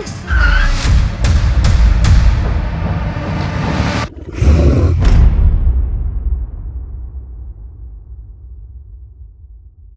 house!